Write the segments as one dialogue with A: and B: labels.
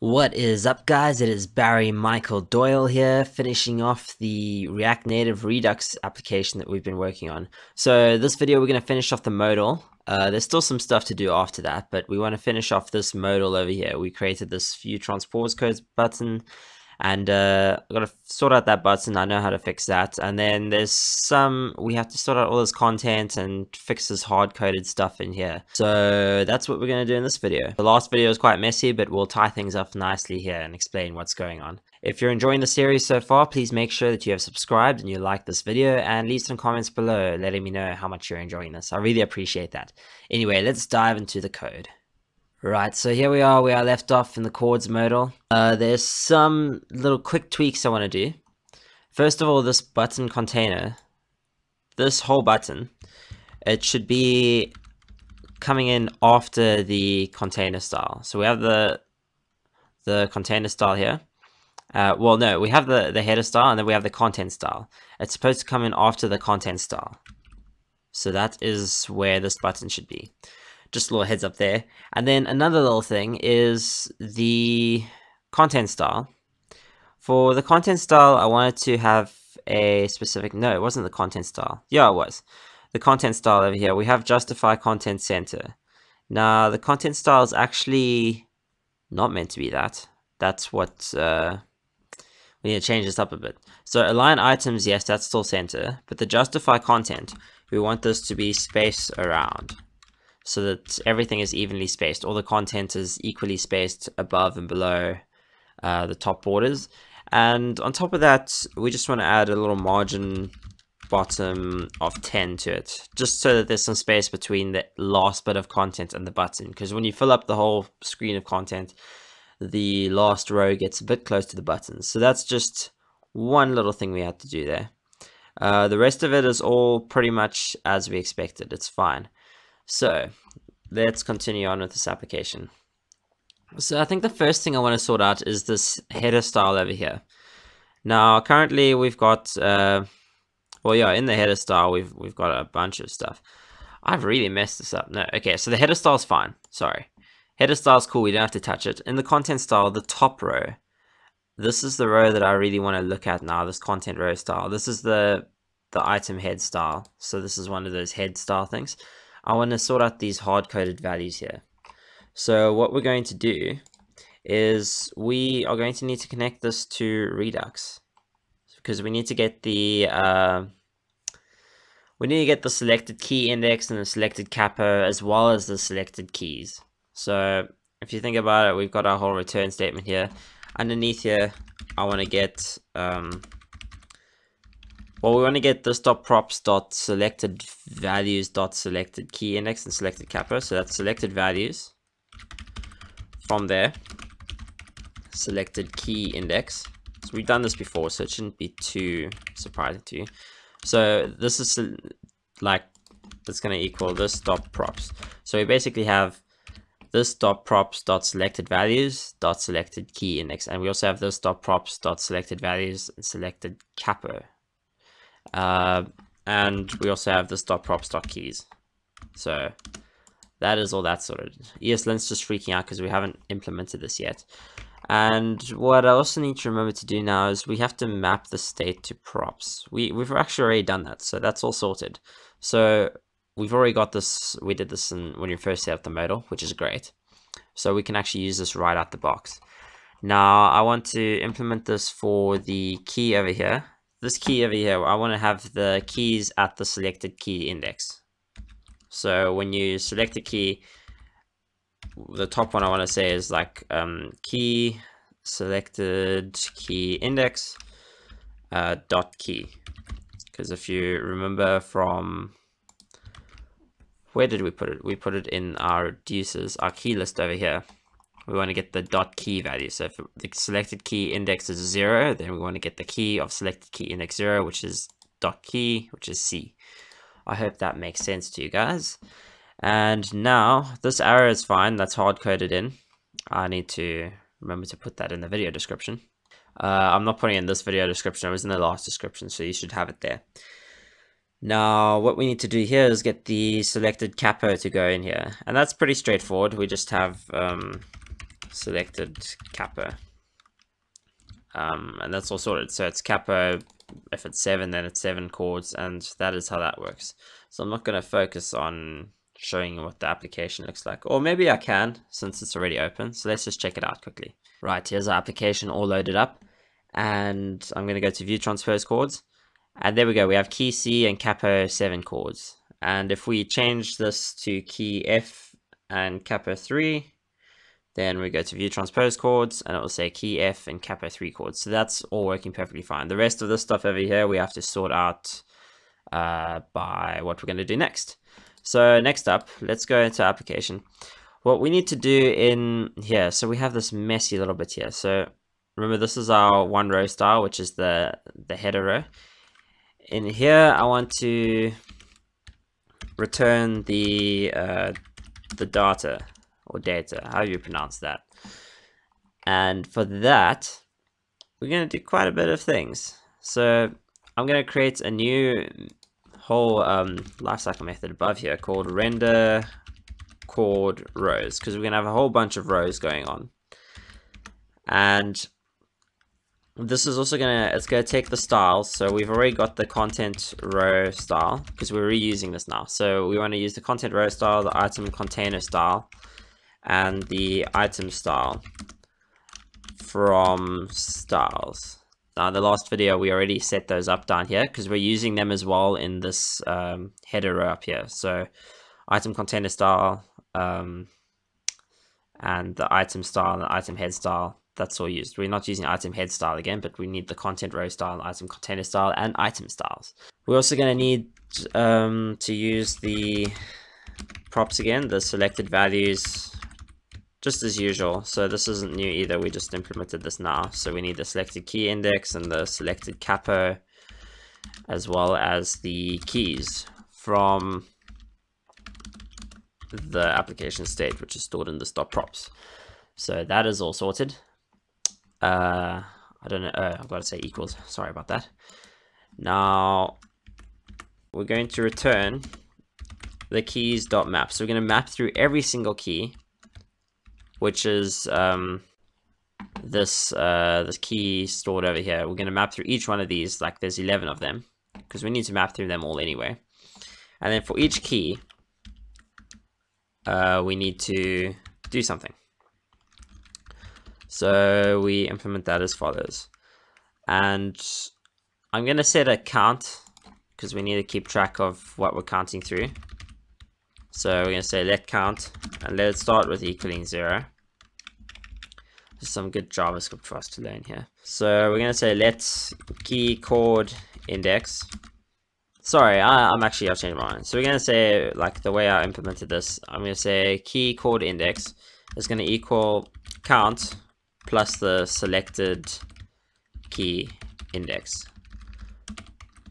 A: What is up guys, it is Barry Michael Doyle here, finishing off the React Native Redux application that we've been working on. So this video we're going to finish off the modal. Uh, there's still some stuff to do after that, but we want to finish off this modal over here. We created this view transpose codes button, and uh, I've got to sort out that button. I know how to fix that. And then there's some, we have to sort out all this content and fix this hard-coded stuff in here. So that's what we're going to do in this video. The last video was quite messy, but we'll tie things up nicely here and explain what's going on. If you're enjoying the series so far, please make sure that you have subscribed and you like this video and leave some comments below letting me know how much you're enjoying this. I really appreciate that. Anyway, let's dive into the code. Right, so here we are, we are left off in the chords modal. Uh, there's some little quick tweaks I want to do. First of all, this button container, this whole button, it should be coming in after the container style. So we have the the container style here. Uh, well, no, we have the, the header style and then we have the content style. It's supposed to come in after the content style. So that is where this button should be just a little heads up there. And then another little thing is the content style. For the content style, I wanted to have a specific, no, it wasn't the content style. Yeah, it was. The content style over here, we have justify content center. Now, the content style is actually not meant to be that. That's what, uh, we need to change this up a bit. So align items, yes, that's still center, but the justify content, we want this to be space around so that everything is evenly spaced. All the content is equally spaced above and below uh, the top borders. And on top of that, we just want to add a little margin bottom of 10 to it, just so that there's some space between the last bit of content and the button. Because when you fill up the whole screen of content, the last row gets a bit close to the buttons. So that's just one little thing we had to do there. Uh, the rest of it is all pretty much as we expected. It's fine. So let's continue on with this application. So I think the first thing I want to sort out is this header style over here. Now currently we've got, uh, well yeah, in the header style we've we've got a bunch of stuff. I've really messed this up. No, okay, so the header style is fine. Sorry. Header style is cool, we don't have to touch it. In the content style, the top row, this is the row that I really want to look at now, this content row style. This is the the item head style. So this is one of those head style things. I want to sort out these hard-coded values here. So what we're going to do is we are going to need to connect this to Redux because we need to get the uh, we need to get the selected key index and the selected capo as well as the selected keys. So if you think about it, we've got our whole return statement here. Underneath here, I want to get um, well, we want to get this dot props dot selected values dot selected key index and selected capo. So that's selected values from there. Selected key index. So we've done this before, so it shouldn't be too surprising to you. So this is like that's going to equal this dot props. So we basically have this dot props dot selected values dot selected key index, and we also have this dot props dot selected values and selected capo. Uh, and we also have the stop prop stock keys. So that is all that sorted. ESLint's just freaking out because we haven't implemented this yet. And what I also need to remember to do now is we have to map the state to props. We, we've actually already done that, so that's all sorted. So we've already got this, we did this in, when you first set up the modal, which is great. So we can actually use this right out the box. Now I want to implement this for the key over here this key over here, I want to have the keys at the selected key index. So when you select a key, the top one I want to say is like um, key selected key index uh, dot key. Because if you remember from where did we put it? We put it in our reducers, our key list over here we want to get the dot key value. So if the selected key index is zero, then we want to get the key of selected key index zero, which is dot key, which is C. I hope that makes sense to you guys. And now this arrow is fine. That's hard coded in. I need to remember to put that in the video description. Uh, I'm not putting in this video description. It was in the last description, so you should have it there. Now, what we need to do here is get the selected capo to go in here. And that's pretty straightforward. We just have um, selected capo. Um, and that's all sorted. So it's capo, if it's seven, then it's seven chords, and that is how that works. So I'm not going to focus on showing you what the application looks like. Or maybe I can, since it's already open. So let's just check it out quickly. Right, here's our application all loaded up. And I'm going to go to view transpose chords. And there we go, we have key C and capo 7 chords. And if we change this to key F and capo 3, then we go to view transpose chords and it will say key F and capo 3 chords. So that's all working perfectly fine. The rest of this stuff over here, we have to sort out uh, by what we're going to do next. So next up, let's go into application. What we need to do in here, so we have this messy little bit here. So remember this is our one row style, which is the, the header row. In here, I want to return the uh, the data or data, how you pronounce that. And for that, we're going to do quite a bit of things. So I'm going to create a new whole um, lifecycle method above here called render chord rows because we're going to have a whole bunch of rows going on. And this is also going to, it's going to take the styles. So we've already got the content row style because we're reusing this now. So we want to use the content row style, the item container style, and the item style from styles. Uh, the last video, we already set those up down here because we're using them as well in this um, header row up here. So item container style um, and the item style and the item head style, that's all used. We're not using item head style again, but we need the content row style, item container style, and item styles. We're also going to need um, to use the props again, the selected values just as usual. So this isn't new either. We just implemented this now. So we need the selected key index and the selected capo as well as the keys from the application state, which is stored in the stop props. So that is all sorted. Uh, I don't know. Uh, I've got to say equals. Sorry about that. Now we're going to return the keys dot map. So we're going to map through every single key which is um, this uh, this key stored over here. We're going to map through each one of these, like there's 11 of them, because we need to map through them all anyway. And then for each key, uh, we need to do something. So we implement that as follows. And I'm going to set a count, because we need to keep track of what we're counting through. So we're going to say let count and let it start with equaling zero. Just some good JavaScript for us to learn here. So we're going to say let key chord index. Sorry, I, am actually, I've changed my mind. So we're going to say, like the way I implemented this, I'm going to say key chord index is going to equal count plus the selected key index.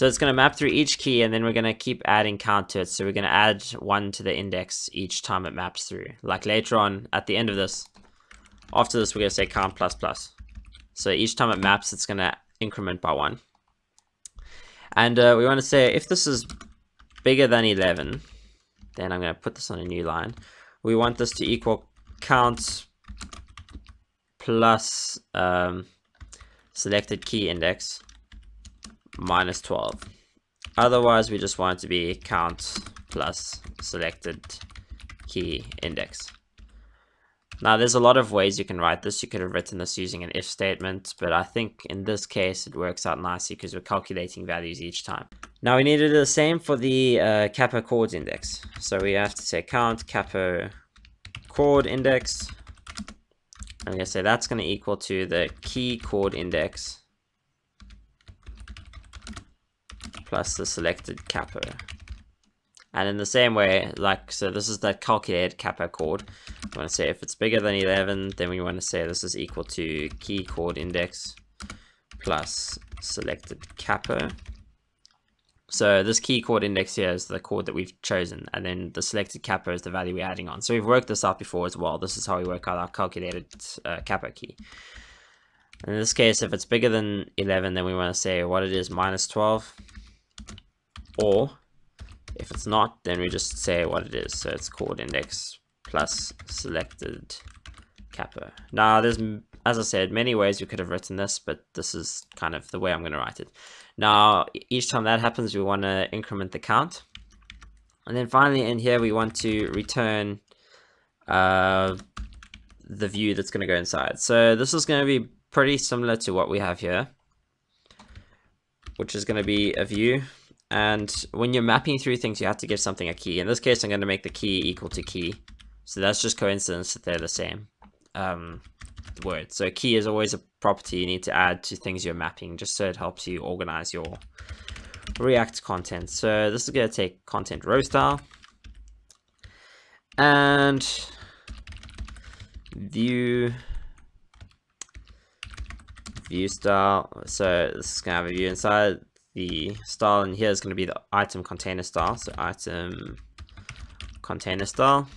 A: So it's going to map through each key and then we're going to keep adding count to it. So we're going to add one to the index each time it maps through. Like later on at the end of this, after this, we're going to say count plus plus. So each time it maps, it's going to increment by one. And uh, we want to say if this is bigger than 11, then I'm going to put this on a new line. We want this to equal count plus um, selected key index minus 12. Otherwise, we just want it to be count plus selected key index. Now, there's a lot of ways you can write this. You could have written this using an if statement, but I think in this case, it works out nicely because we're calculating values each time. Now, we need to do the same for the uh, capo chords index. So we have to say count capo chord index. I'm going to say that's going to equal to the key chord index plus the selected capo. And in the same way, like, so this is the calculated capo chord. We want to say if it's bigger than 11, then we want to say this is equal to key chord index plus selected capo. So this key chord index here is the chord that we've chosen, and then the selected capo is the value we're adding on. So we've worked this out before as well. This is how we work out our calculated uh, capo key. In this case, if it's bigger than 11, then we want to say what it is minus 12 or if it's not, then we just say what it is. So it's chord index plus selected capo. Now, there's, as I said, many ways you could have written this, but this is kind of the way I'm going to write it. Now, each time that happens, we want to increment the count. And then finally in here, we want to return uh, the view that's going to go inside. So this is going to be pretty similar to what we have here, which is going to be a view. And when you're mapping through things, you have to give something a key. In this case, I'm going to make the key equal to key. So that's just coincidence that they're the same um, word. So key is always a property you need to add to things you're mapping, just so it helps you organize your React content. So this is going to take content row style. And view view style. So this is going to have a view inside the style, in here is going to be the item container style. So item container style.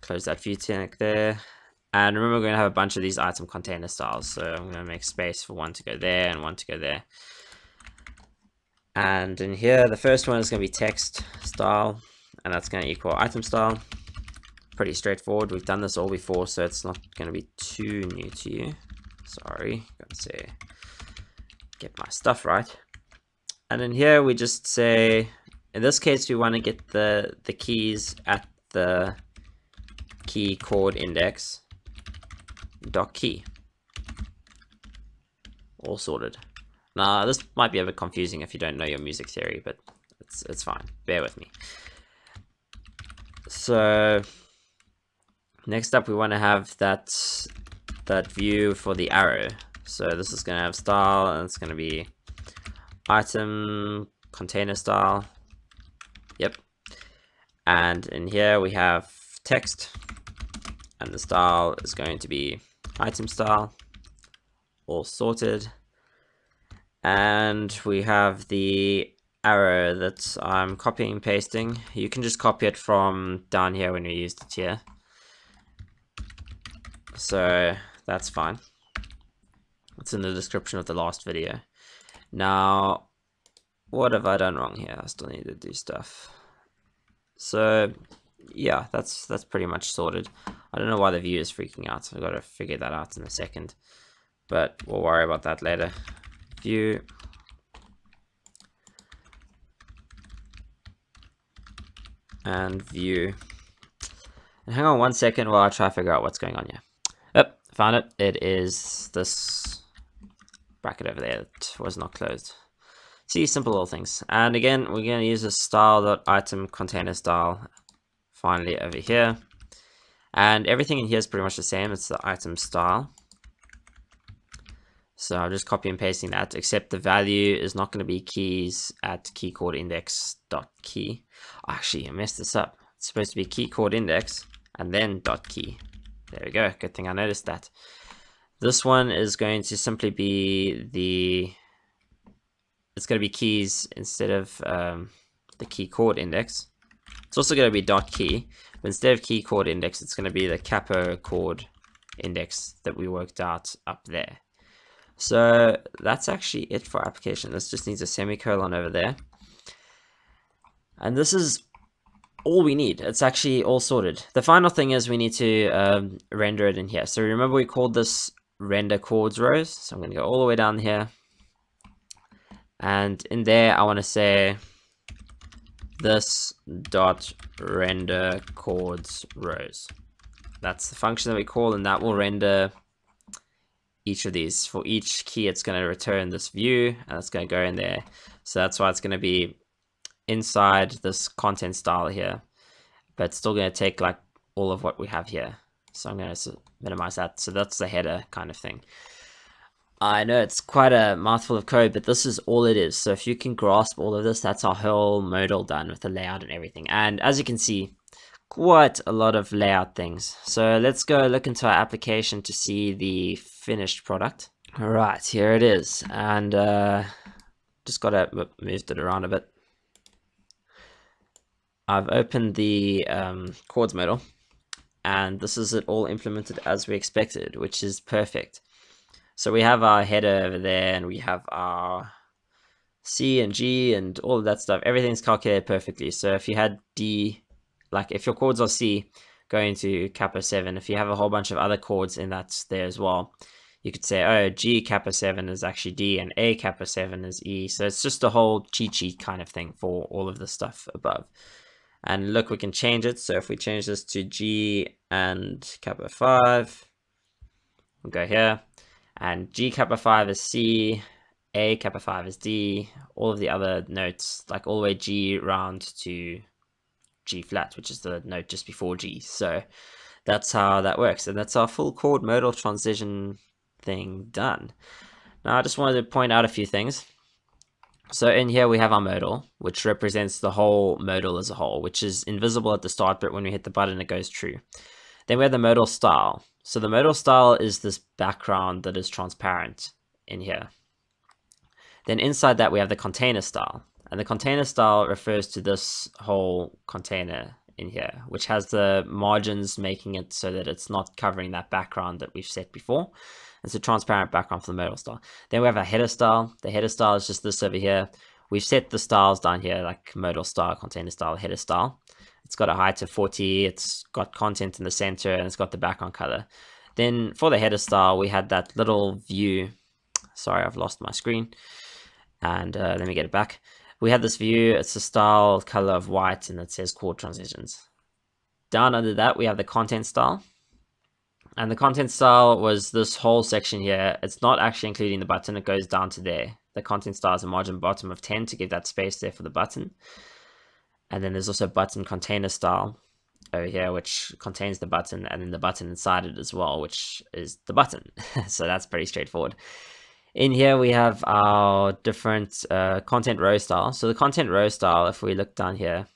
A: Close that view tag there. And remember, we're going to have a bunch of these item container styles. So I'm going to make space for one to go there and one to go there. And in here, the first one is going to be text style, and that's going to equal item style pretty straightforward. We've done this all before, so it's not going to be too new to you. Sorry, gotta say, get my stuff right. And in here, we just say, in this case, we want to get the, the keys at the key chord index dot key. All sorted. Now, this might be a bit confusing if you don't know your music theory, but it's, it's fine. Bear with me. So Next up, we want to have that that view for the arrow. So this is going to have style, and it's going to be item container style. Yep. And in here we have text, and the style is going to be item style, all sorted. And we have the arrow that I'm copying and pasting. You can just copy it from down here when you used it here. So that's fine. It's in the description of the last video. Now, what have I done wrong here? I still need to do stuff. So, yeah, that's that's pretty much sorted. I don't know why the view is freaking out. So I've got to figure that out in a second. But we'll worry about that later. View. And view. And hang on one second while I try to figure out what's going on here. Found it. It is this bracket over there that was not closed. See, simple little things. And again, we're going to use a style.item container style finally over here. And everything in here is pretty much the same. It's the item style. So I'm just copy and pasting that, except the value is not going to be keys at key chord index dot key. Actually, I messed this up. It's supposed to be key chord index and then dot key. There we go. Good thing I noticed that. This one is going to simply be the, it's going to be keys instead of um, the key chord index. It's also going to be dot key, but instead of key chord index, it's going to be the capo chord index that we worked out up there. So that's actually it for application. This just needs a semicolon over there. And this is all we need. It's actually all sorted. The final thing is we need to um, render it in here. So remember we called this render chords rows. So I'm going to go all the way down here. And in there, I want to say this dot render chords rows. That's the function that we call, and that will render each of these. For each key, it's going to return this view, and it's going to go in there. So that's why it's going to be inside this content style here, but still going to take like all of what we have here. So I'm going to minimize that. So that's the header kind of thing. I know it's quite a mouthful of code, but this is all it is. So if you can grasp all of this, that's our whole modal done with the layout and everything. And as you can see, quite a lot of layout things. So let's go look into our application to see the finished product. All right, here it is. And uh, just got to move it around a bit. I've opened the um, chords modal and this is it all implemented as we expected, which is perfect. So we have our header over there and we have our C and G and all of that stuff. Everything's calculated perfectly. So if you had D, like if your chords are C, going to capo 7, if you have a whole bunch of other chords in that there as well, you could say, oh, G capo 7 is actually D and A capo 7 is E. So it's just a whole cheat sheet kind of thing for all of the stuff above. And look, we can change it. So if we change this to G and capo 5, we'll go here. And G capo 5 is C, A capo 5 is D, all of the other notes, like all the way G round to G flat, which is the note just before G. So that's how that works. And that's our full chord modal transition thing done. Now I just wanted to point out a few things. So in here we have our modal, which represents the whole modal as a whole, which is invisible at the start, but when we hit the button, it goes true. Then we have the modal style. So the modal style is this background that is transparent in here. Then inside that we have the container style. And the container style refers to this whole container in here, which has the margins making it so that it's not covering that background that we've set before. It's a transparent background for the modal style. Then we have a header style. The header style is just this over here. We've set the styles down here, like modal style, container style, header style. It's got a height of 40, it's got content in the center, and it's got the background color. Then for the header style, we had that little view. Sorry, I've lost my screen. And uh, let me get it back we have this view, it's a style color of white and it says chord transitions. Down under that, we have the content style. And the content style was this whole section here. It's not actually including the button, it goes down to there. The content style is a margin bottom of 10 to give that space there for the button. And then there's also button container style over here, which contains the button and then the button inside it as well, which is the button. so that's pretty straightforward. In here, we have our different uh, content row style. So the content row style, if we look down here,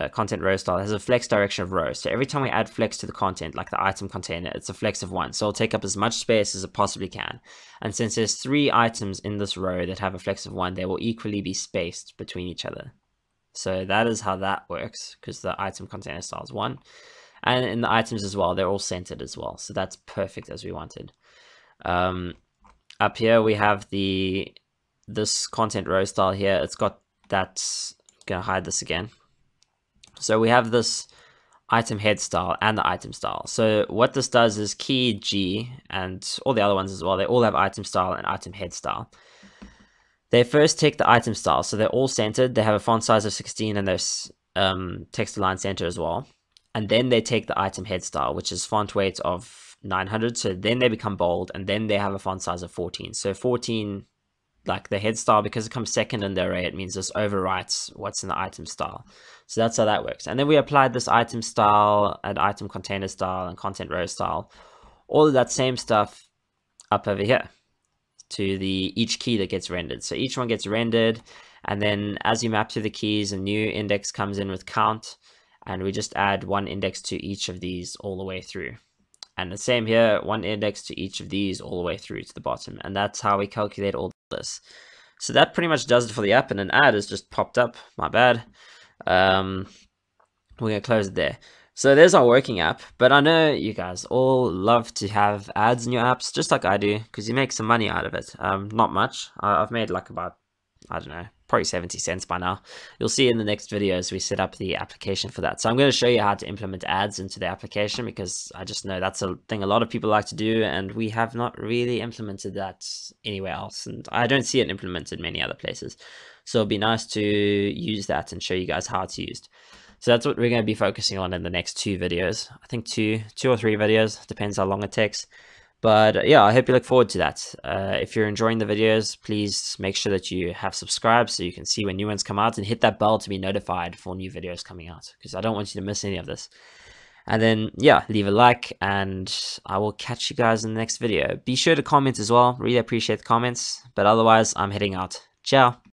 A: uh, content row style has a flex direction of row. So every time we add flex to the content, like the item container, it's a flex of one. So it'll take up as much space as it possibly can. And since there's three items in this row that have a flex of one, they will equally be spaced between each other. So that is how that works, because the item container style is one. And in the items as well, they're all centered as well. So that's perfect as we wanted. Um, up here we have the this content row style here. It's got that, gonna hide this again. So we have this item head style and the item style. So what this does is key G and all the other ones as well, they all have item style and item head style. They first take the item style, so they're all centered. They have a font size of 16 and there's um, text align center as well. And then they take the item head style, which is font weight of 900 so then they become bold and then they have a font size of 14 so 14 like the head style because it comes second in the array it means this overwrites what's in the item style. So that's how that works. And then we applied this item style and item container style and content row style all of that same stuff up over here to the each key that gets rendered. So each one gets rendered and then as you map through the keys a new index comes in with count and we just add one index to each of these all the way through. And the same here, one index to each of these all the way through to the bottom. And that's how we calculate all this. So that pretty much does it for the app. And an ad has just popped up. My bad. Um, we're going to close it there. So there's our working app. But I know you guys all love to have ads in your apps, just like I do, because you make some money out of it. Um, not much. I've made like about, I don't know, probably 70 cents by now. You'll see in the next video as we set up the application for that. So I'm going to show you how to implement ads into the application because I just know that's a thing a lot of people like to do and we have not really implemented that anywhere else and I don't see it implemented many other places. So it'll be nice to use that and show you guys how it's used. So that's what we're going to be focusing on in the next two videos. I think two, two or three videos, depends how long it takes. But uh, yeah, I hope you look forward to that. Uh, if you're enjoying the videos, please make sure that you have subscribed so you can see when new ones come out and hit that bell to be notified for new videos coming out because I don't want you to miss any of this. And then, yeah, leave a like and I will catch you guys in the next video. Be sure to comment as well. Really appreciate the comments. But otherwise, I'm heading out. Ciao.